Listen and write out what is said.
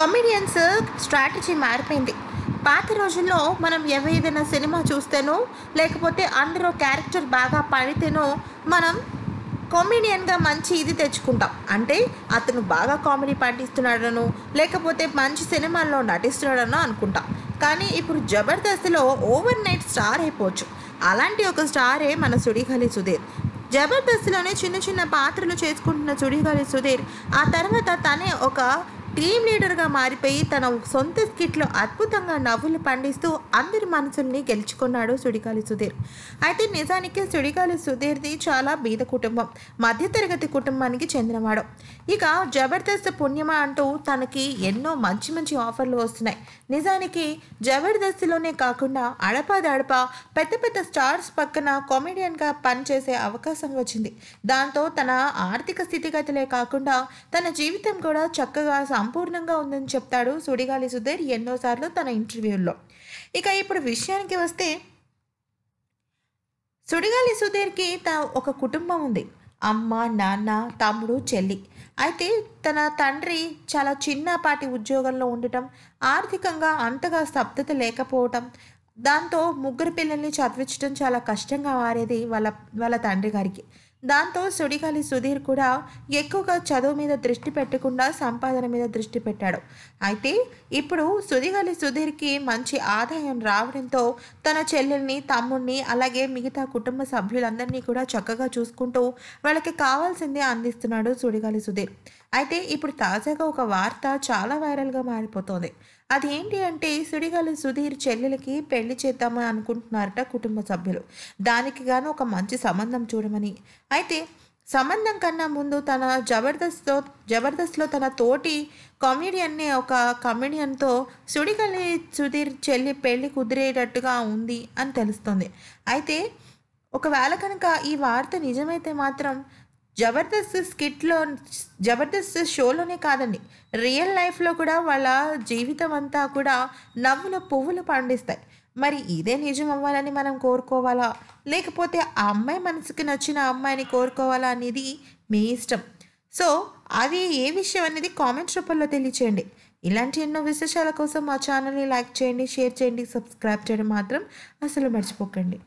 Comedians strategy uh, మారిపోయింది. పాత రోజుల్లో మనం ఏదైనా సినిమా చూస్తేనో లేకపోతే అందులో క్యారెక్టర్ బాగా పడితేనో మనం కామెడియన్గా మంచి ఇది తెచ్చుకుంటాం. అంటే అతను బాగా కామెడీ పాటిస్తున్నాడనో లేకపోతే మంచి సినిమాల్లో నటిస్తున్నాడనో అనుకుంటాం. కానీ ఇప్పుడు జబర్దస్త్లో ఓవర్ నైట్ స్టార్ అయిపోవచ్చు. అలాంటి ఒక స్టారే మన సుడిగాలి సుధీర్. జబర్దస్త్లోనే చిన్న చిన్న పాత్రలు చేసుకుంటున్న సుడిగాలి సుధీర్. ఆ తర్వాత తనే ఒక టీం లీడర్గా మారిపోయి తన సొంత స్కిట్లో అద్భుతంగా నవ్వులు పండిస్తూ అందరి మనసుల్ని గెలుచుకున్నాడు సుడిగాలి సుధీర్. అయితే నిజానికి సుడిగాలి సుధీర్ది చాలా బీద కుటుంబం. మధ్యతరగతి కుటుంబానికి చెందినవాడు. ఇక జబర్దస్త్ పుణ్యమా అంటూ తనకి ఎన్నో మంచి మంచి ఆఫర్లు వస్తున్నాయి. నిజానికి జబర్దస్త్లోనే కాకుండా అడపాదడప పెద్ద పెద్ద స్టార్స్ పక్కన కామెడియన్గా పనిచేసే అవకాశం వచ్చింది. దాంతో తన ఆర్థిక స్థితిగతులే కాకుండా తన జీవితం కూడా చక్కగా సంపూర్ణంగా ఉందని చెప్తాడు సుడిగాలి సుధీర్ ఎన్నోసార్లు తన ఇంటర్వ్యూల్లో ఇక ఇప్పుడు విషయానికి వస్తే సుడిగాలి సుధీర్కి త ఒక కుటుంబం ఉంది. అమ్మ నాన్న తమ్ముడు చెల్లి. అయితే తన తండ్రి చాలా చిన్నపాటి ఉద్యోగంలో ఉండటం ఆర్థికంగా అంతగా స్తబ్దత లేకపోవటం దాంతో ముగ్గురు పిల్లల్ని చదివించడం చాలా కష్టంగా మారేది వాళ్ళ వాళ్ళ తండ్రి గారికి. దాంతో సుడిగాలి సుధీర్ కూడా ఎక్కువగా చదువు మీద దృష్టి పెట్టకుండా సంపాదన మీద దృష్టి పెట్టాడు. అయితే ఇప్పుడు సుడిగాలి సుధీర్కి మంచి ఆదాయం రావడంతో తన చెల్లెల్ని తమ్ముడిని అలాగే మిగతా కుటుంబ సభ్యులందరినీ కూడా చక్కగా చూసుకుంటూ వాళ్ళకి కావాల్సిందే అందిస్తున్నాడు సుడిగాలి సుధీర్. అయితే ఇప్పుడు తాజాగా ఒక వార్త చాలా వైరల్గా మారిపోతోంది. అది ఏంటి అంటే సుడిగాలి సుధీర్ చెల్లెలకి పెళ్ళి చేద్దామని అనుకుంటున్నారట కుటుంబ సభ్యులు. దానికి గాను ఒక మంచి సంబంధం చూడమని. అయితే సంబంధం కన్నా ముందు తన జబర్దస్త్తో జబర్దస్త్లో తన తోటి కామెడియన్ని ఒక కామెడియన్తో సుడిగలి సుధీర్ చెల్లి పెళ్ళి కుదిరేటట్టుగా ఉంది అని తెలుస్తుంది. అయితే ఒకవేళ కనుక ఈ వార్త నిజమైతే మాత్రం జబర్దస్త్ స్కిట్లో జబర్దస్త్ షోలోనే కాదండి రియల్ లైఫ్లో కూడా వాళ్ళ జీవితం అంతా కూడా నవ్వుల పువ్వులు పండిస్తాయి. మరి ఇదే నిజం అవ్వాలని మనం కోరుకోవాలా? లేకపోతే ఆ అమ్మాయి మనసుకి నచ్చిన అమ్మాయిని కోరుకోవాలా అనేది మీ ఇష్టం. సో అది ఏ విషయం అనేది కామెంట్స్ రూపంలో తెలియచేయండి. ఇలాంటి ఎన్నో విశేషాల కోసం మా ఛానల్ని లైక్ చేయండి షేర్ చేయండి సబ్స్క్రైబ్ చేయడం మాత్రం అసలు మర్చిపోకండి.